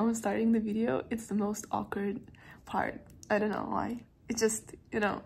i'm starting the video it's the most awkward part. I don't know why. It's just you know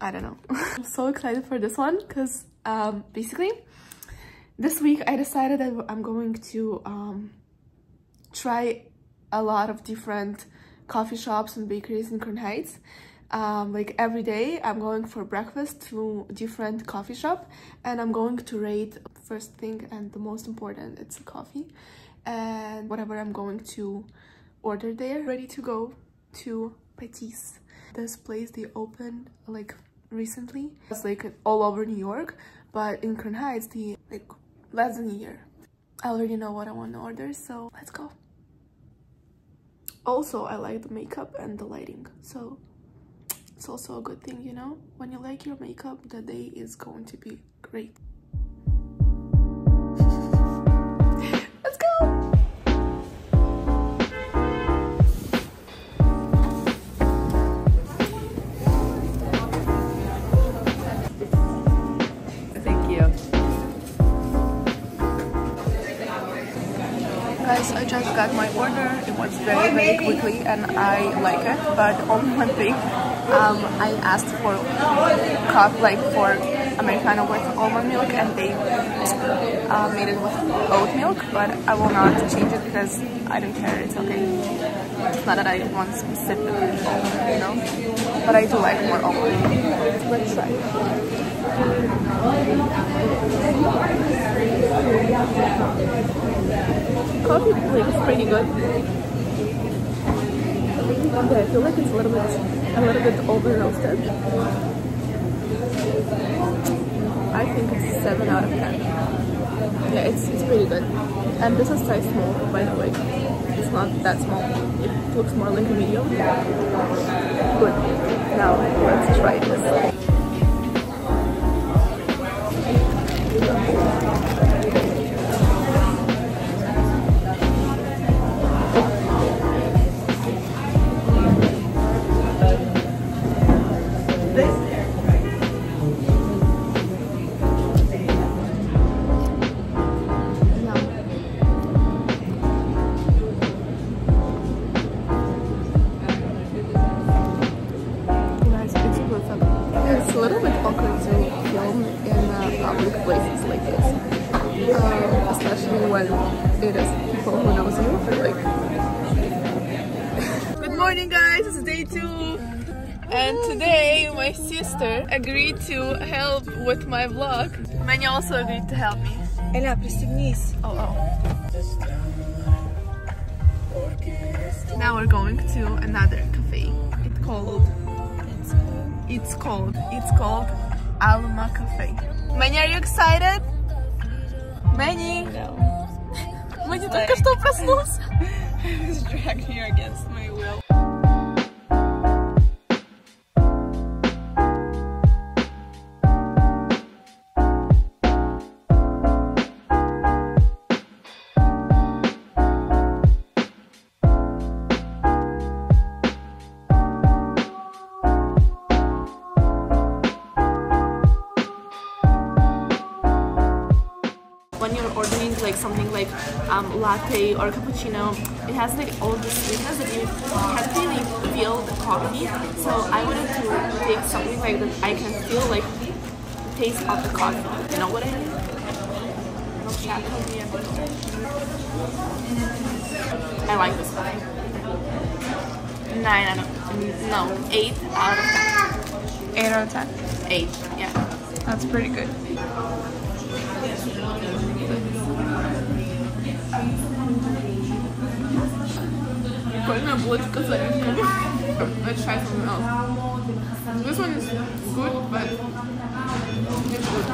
i don't know. I'm so excited for this one because um basically this week i decided that i'm going to um try a lot of different coffee shops and bakeries in Crown Heights. Um, like every day I'm going for breakfast to different coffee shop and I'm going to rate first thing and the most important it's the coffee and whatever I'm going to order there ready to go to Patis. This place they opened like recently. It's like all over New York but in Crown Heights the like less than a year. I already know what I want to order so let's go. Also I like the makeup and the lighting so it's also a good thing you know? When you like your makeup the day is going to be great just got my order. It was very very quickly and i like it but only one thing um i asked for cup like for americano with almond milk and they uh, made it with oat milk but i will not change it because i don't care. It's okay. It's not that i want specific you know but i do like more almond. Let's try coffee like is pretty good. Okay, I feel like it's a little bit a little bit over roasted. I think it's seven out of ten. Yeah, it's it's pretty good. And this is size small, by the way. It's not that small. It looks more like a medium. Good. Now let's try this. agreed to help with my vlog. Many also agreed to help me. Эля, пристегнись. Oh, oh. Now we're going to another cafe. It's called... It's called... It's called... It's Almah Cafe. Many, are you excited? Many? No. Many только что проснулся. I was dragged here against my will. Um, latte or cappuccino, it has like all the sweetness that you can't really feel the coffee. So I wanted to take something like that I can feel like the taste of the coffee. You know what I mean? I like this one. Nine out of no eight out of ten. 8 out of 10. Eight, yeah. That's pretty good. putting that blood because like, mm, let's try something else. This one is good, but it's good.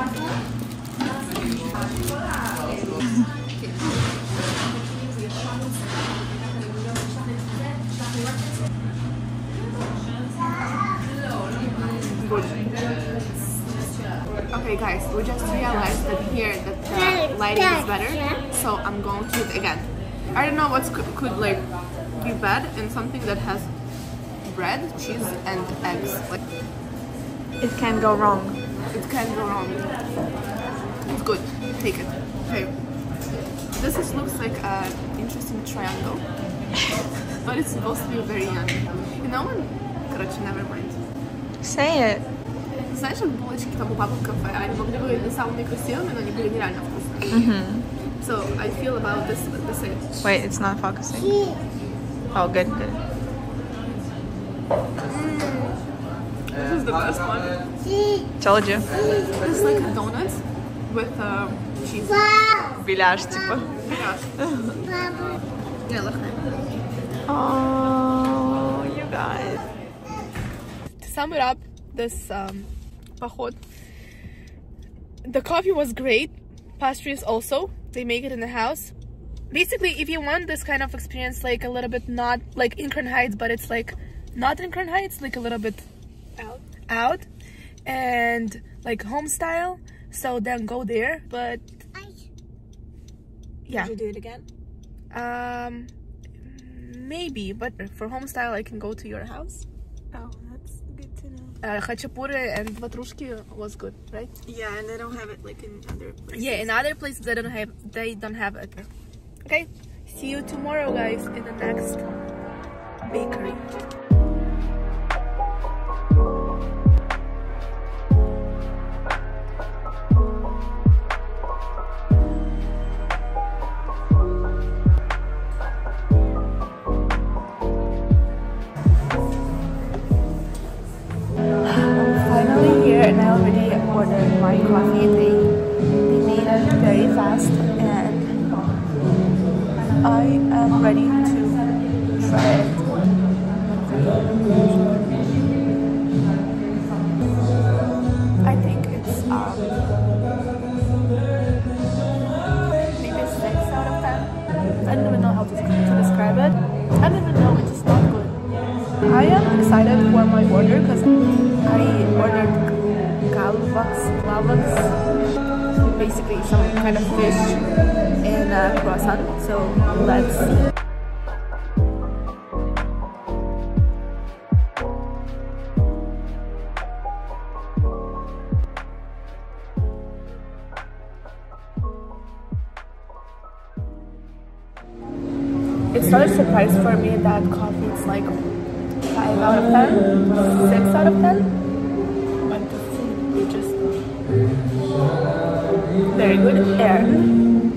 okay guys, we just realized that here that the lighting is better, so I'm going to do it again. I don't know what could like be bad in something that has bread, cheese, and eggs. Like It can go wrong. it can go wrong. It's good. Take it. Okay. This is looks like an interesting triangle, but it's supposed to be very yummy. You know when? Короче, never mind. Say it. Знаешь, вот булочки там у папы в кафе, они могли быть не самыми красивыми, но они были нереально вкусные. So I feel about this the same. Wait, it's not focusing. Oh, good, good. This is the best one. Told you. It's like a donut with uh, cheese. Беляш, типа. Yeah. Yeah, look. Oh, you guys. To sum it up, this um, поход, the coffee was great. Pastries also. They make it in the house. Basically, if you want this kind of experience, like a little bit not like in Crown Heights, but it's like not in Crown Heights, like a little bit Out. out and like home style. So then go there. But yeah, Would you do it again? um, maybe. But for home style, I can go to your house. Oh, that's good to know. Uh, Khachapuri and Vatrushki was good, right? Yeah, and they don't have it like in other places. Yeah, in other places they don't have they don't have it. Okay, see you tomorrow, guys, in the next bakery. Am excited for my order because I ordered gravlax, gravlax, basically some kind of fish in a uh, croissant. So let's see. 6 out of 10. But the food is just very good. And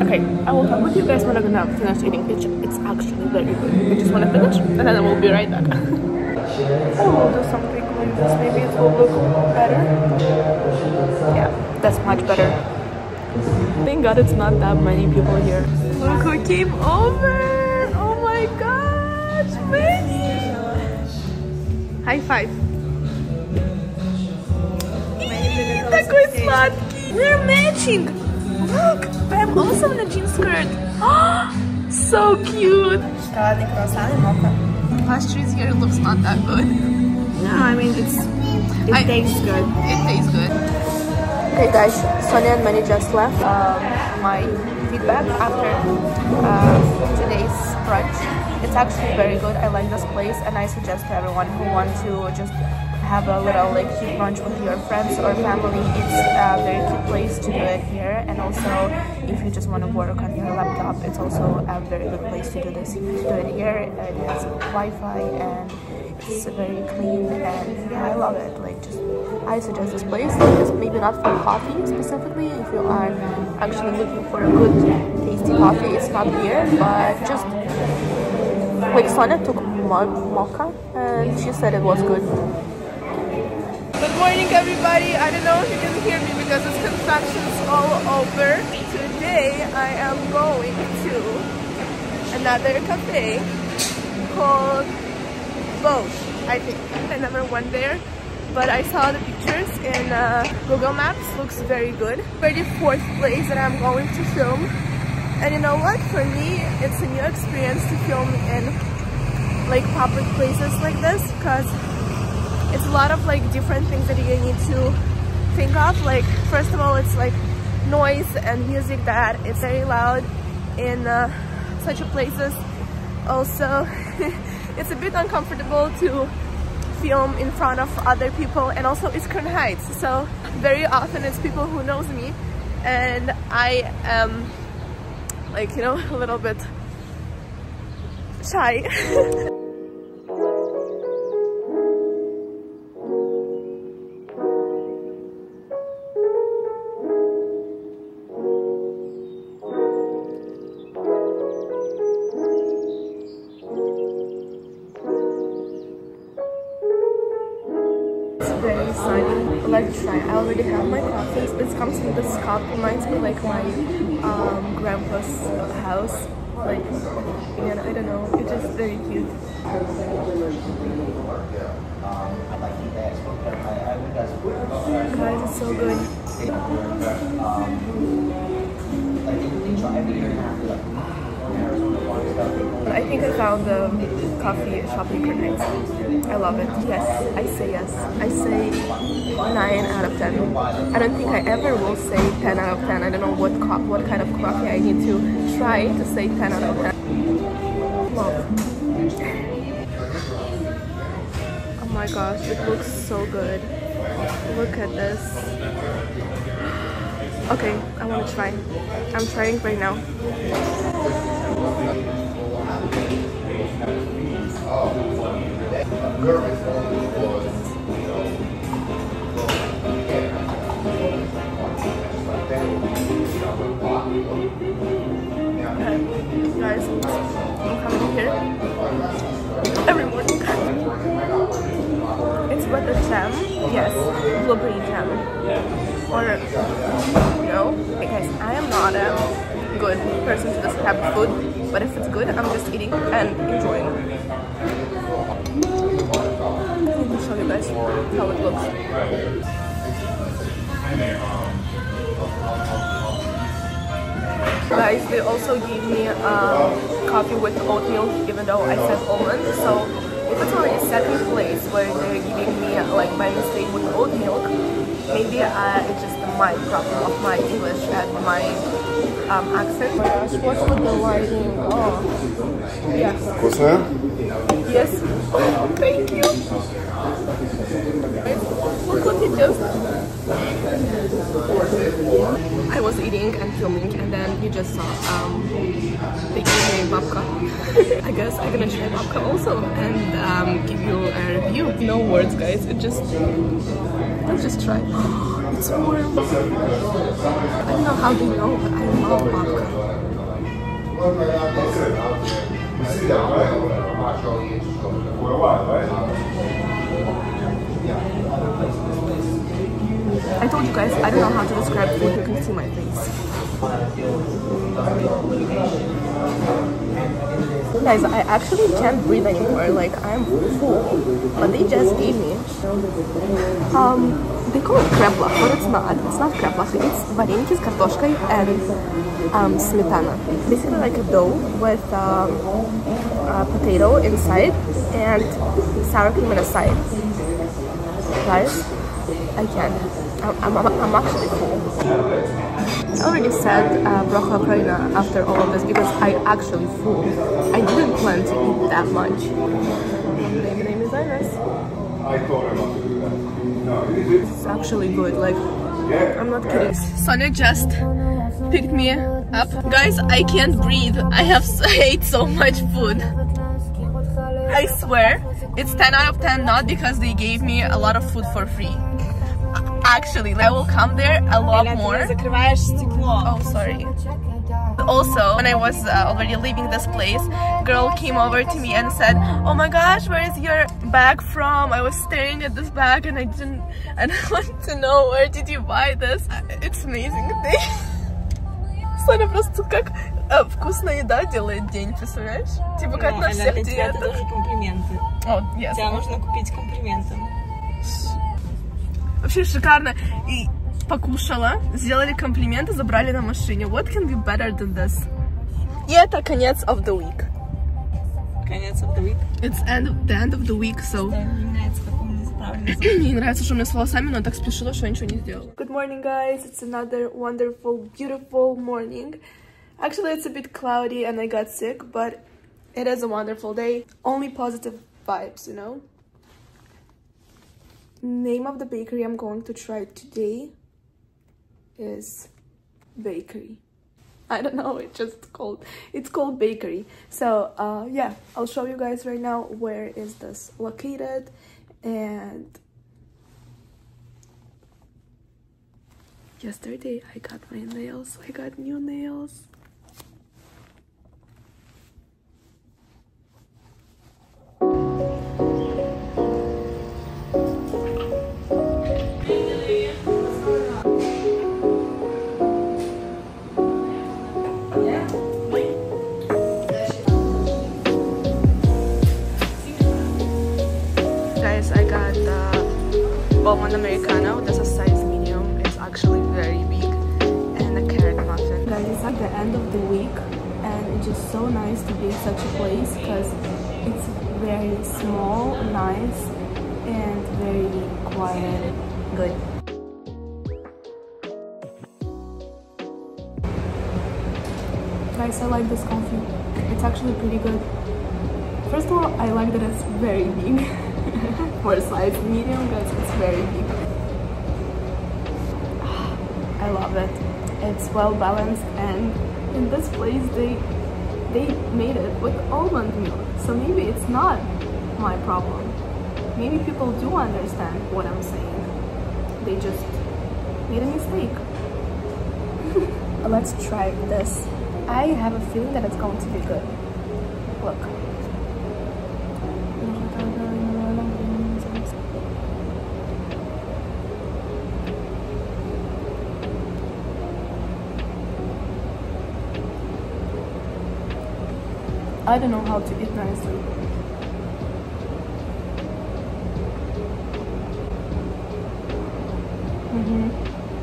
okay, I will talk with you guys when I'm gonna finish eating. It's, it's actually very good. I just wanna finish and then I will be right back. Oh, I will do something like this. Maybe it will look better. Yeah, that's much better. Thank God it's not that many people here. Look who came over! High five. Такой сладкий. We're matching. Look, I'm also in a jean skirt. so cute. Шоколадный круассан и мока. Pastries here looks not that good. No, I mean it's it I- tastes good. It tastes good. Okay guys, Sonia and Manny just left. Um, my feedback after uh, today's brunch. It's actually very good. I like this place and I suggest to everyone who want to just have a little like cute brunch with your friends or family. It's a very cute place to do it here and also if you just want to work on your laptop, it's also a very good place to do this. Do it here, it has Wi-Fi and it's very clean and I love it. Like just I suggest this place. Maybe not for coffee specifically. If you are actually looking for a good tasty coffee, it's not here. But just like Sonia took mo- mocha and she said it was good. Good morning, everybody. I don't know if you can hear me because it's construction's all over. Today I am going to another cafe called Bosch, I think. I never went there, but I saw the pictures in uh, Google Maps. Looks very good. 34th place that I'm going to film. And you know what? For me, it's a new experience to film in like public places like this because it's a lot of like different things that you need to think of. Like first of all, it's like noise and music that is very loud in uh, such a places. Also, it's a bit uncomfortable to film in front of other people and also it's Crown Heights so very often it's people who knows me and I am like, you know, a little bit shy. exciting. Let's try. I already have my coffee. It comes with this cup. Reminds me like my um, grandpa's house. Like, and I don't know. It's just very cute. Guys, it's so good. I think I found the coffee shop in Crown Heights. I love it. Yes, I say yes. I say 9 out of 10. I don't think I ever will say 10 out of 10. I don't know what what kind of coffee I need to try to say 10 out of 10. Love. Oh my gosh, it looks so good. Look at this. Okay, I want to try. I'm trying right now. Okay, guys, I'm coming here every morning. It's with butter jam, yes, blueberry jam, or no, because I am not a good person to describe food, but if it's good, I'm just eating and enjoying. Guys how it looks. Guys, they also gave me um, coffee with oatmeal, even though I said almond. So if it's only a second place where they're giving me like by mistake with oat milk, maybe uh, it's just my problem, of my English and my um, accent. Oh gosh, what's with the lighting? Oh, yes. What's that? Yes. Oh, thank you. Look what it just. I was eating and filming, and then you just saw um, the evening babka. I guess I'm gonna try babka also and um, give you a review. No words, guys. It just. Let's just try. It's. I don't know how they know, but I love babka. I told you guys I don't know how to describe food. You can see my face. Guys, I actually can't breathe anymore. Like I'm full, but they just gave me. Um, they call it kreplach, but it's not. It's not kreplach. It's вареники с картошкой and um, smetana. Basically like a dough with um, a potato inside and sour cream on the side. Guys, I can't. I'm, I'm, I'm actually full. I already said uh, broccoli Ukraina after all of this because I actually full. I didn't plan to eat that much. My name is Iris. I told her not to do that. No. It's actually good. Like I'm not kidding. Sonia just picked me up. Guys, I can't breathe. I have ate so much food. I swear, it's 10 out of 10 not because they gave me a lot of food for free. Actually, I will come there a lot more. Закрываешь стекло. Oh, sorry. Also, when I was uh, already leaving this place, girl came over to me and said, "Oh my gosh, where is your bag from?" I was staring at this bag and I didn't, and I want to know where did you buy this? Uh, It's amazing thing. Соня просто как э, вкусная еда делает день, представляешь? Типа как Ну, на это всех для тебя это диетах. тоже комплименты. О, yes. Тебя нужно купить комплименты. Вообще шикарно. И покушала, сделали комплименты, забрали на машине. What can be better than this? И это конец of the week. Конец of the week. It's end the end of the week, so мне не нравится, что у меня с волосами, но я так спешила, что я ничего не сделала. Good morning, guys. It's another wonderful, beautiful morning. Actually, it's a bit cloudy and I got sick, but it is a wonderful day. Only positive vibes, you know? Name of the bakery I'm going to try today is bakery. I don't know, it's just called it's called bakery. So uh yeah, I'll show you guys right now where is this located and yesterday I got my nails. I got new nails. Almond americano. This is size medium. It's actually very big, and a carrot muffin. Guys, it's at the end of the week, and it's just so nice to be in such a place because it's very small, nice, and very quiet. Good. Guys, I like this coffee. It's actually pretty good. First of all, I like that it's very big. For size medium, guys, it's very big. I love it. It's well balanced and in this place they they made it with almond milk. So maybe it's not my problem. Maybe people do understand what I'm saying. They just made a mistake. Let's try this. I have a feeling that it's going to be good. Look. I don't know how to eat nicely. Mm-hmm.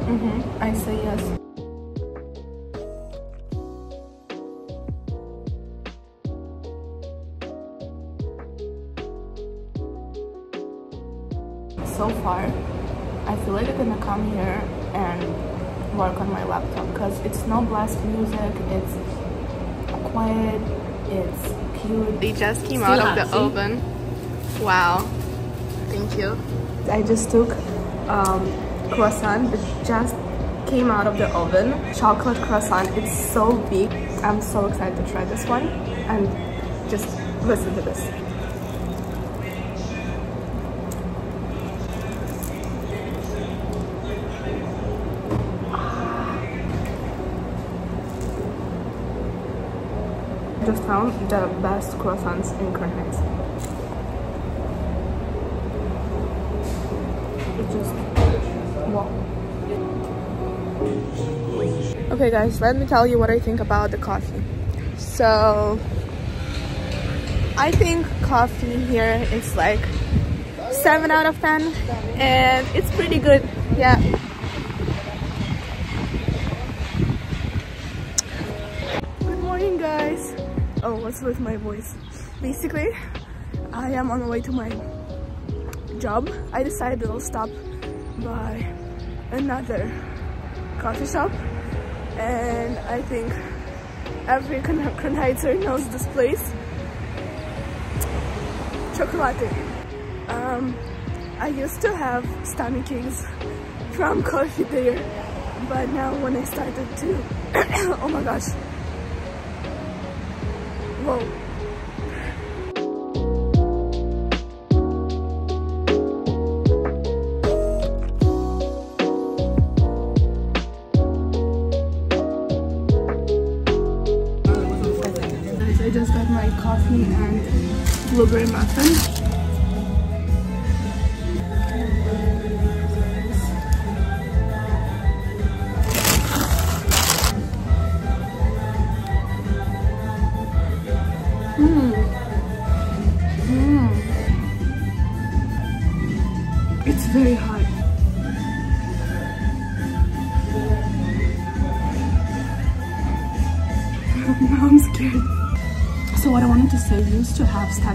Mm-hmm. I say yes. So far, I feel like I'm gonna come here and work on my laptop because it's no blast music, it's quiet, it's cute. They just came out of the oven. Wow. Thank you. I just took um, croissant that just came out of the oven. Chocolate croissant. It's so big. I'm so excited to try this one. And just listen to this. Just found the best croissants in. It's just wow. Okay guys, let me tell you what I think about the coffee. So I think coffee here is like 7 out of 10 and it's pretty good. Yeah. What's with my voice basically i am on the way to my job. I decided i'll stop by another coffee shop. And i think every Kronheizer knows this place. Chocolatte. Um i used to have stomach aches from coffee there but now when i started to oh my gosh Wow.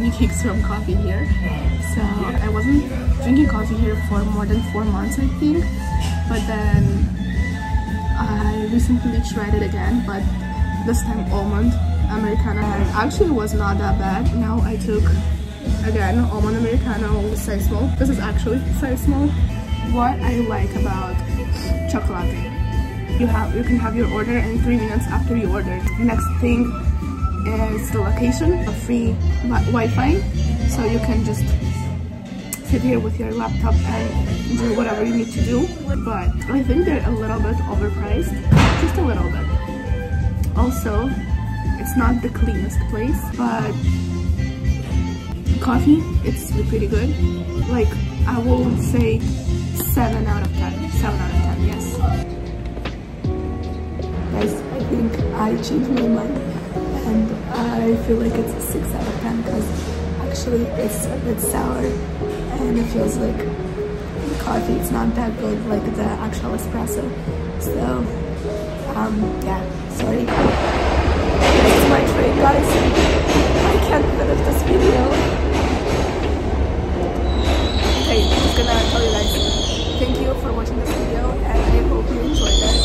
Stomach aches from coffee here. So I wasn't drinking coffee here for more than four months, I think. But then I recently tried it again, but this time almond americano and actually was not that bad. Now I took again almond americano size small. This is actually size small. What I like about Chocolatte you have you can have your order in three minutes after you ordered. Next thing Uh, is the location, a free Wi-Fi, so you can just sit here with your laptop and do whatever you need to do. But I think they're a little bit overpriced, just a little bit. Also, it's not the cleanest place, but coffee, it's pretty good. Like, I will say 7 out of 10. 7 out of 10, yes. Guys, I think I changed my mind and I feel like it's a 6 out of 10 because actually it's a bit sour and it feels like the coffee. It's not that good like the actual espresso. So um yeah sorry. This is my trade guys. I can't finish this video. Okay I'm just gonna tell you guys thank you for watching this video and I hope you enjoyed it.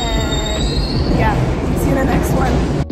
And yeah see you in the next one.